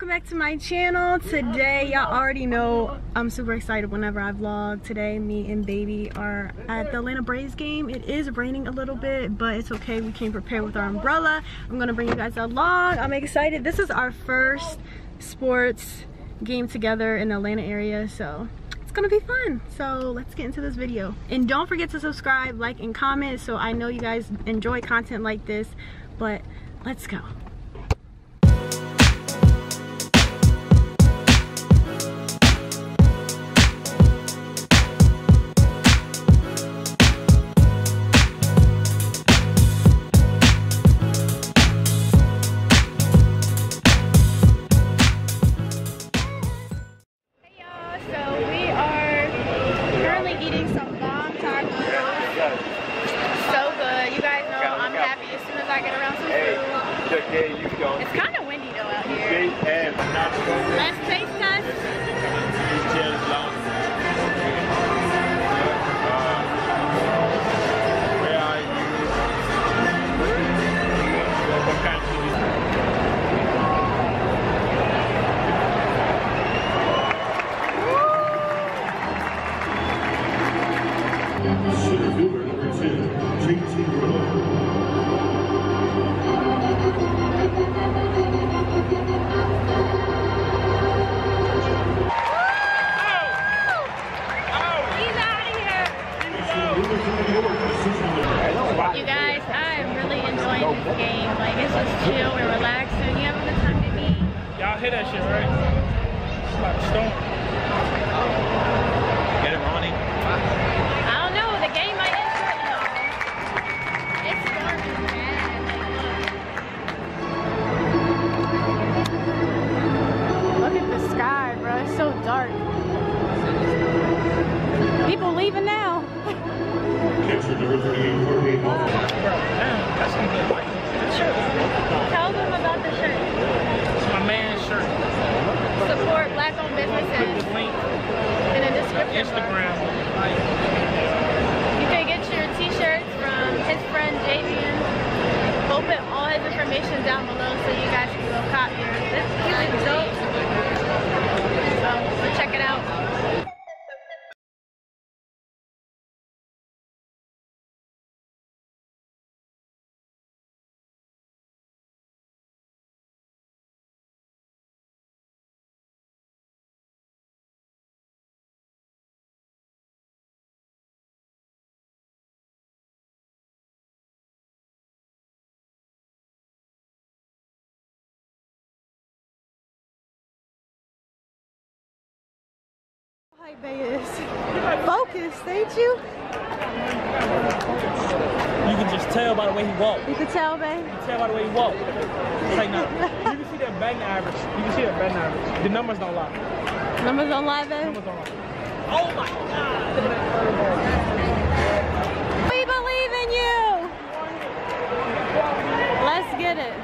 welcome back to my channel. Today y'all already know i'm super excited whenever i vlog. Today me and baby are at the atlanta braves game. It is raining a little bit but it's okay. We came prepared with our umbrella. I'm gonna bring you guys along. I'm excited. This is our first sports game together in the atlanta area so it's gonna be fun. So let's get into this video. And don't forget to subscribe like and comment so i know you guys enjoy content like this but let's go eating some bomb tacos. So good. You guys know I'm happy as soon as I get around some food. It's kind of windy though out here. Let's taste game. Like it's just chill and relaxing. You have a good time to me. Y'all hear that shit, right? It's like a storm. Support black-owned Put businesses the link in the description. Instagram. You can get your t-shirts from his friend Javian. We'll put all his information down below so you guys can go copy it. This he looks dope. Hi, Bayes. Focus, ain't you? you can just tell by the way he walked. You can tell, Bay. You can tell by the way he walked. It's like now, you can see that batting average. You can see that batting average. The numbers don't lie. Numbers on live, Bay. Numbers don't lie. Oh my God! Look at that curveball. We believe in you. Let's get it.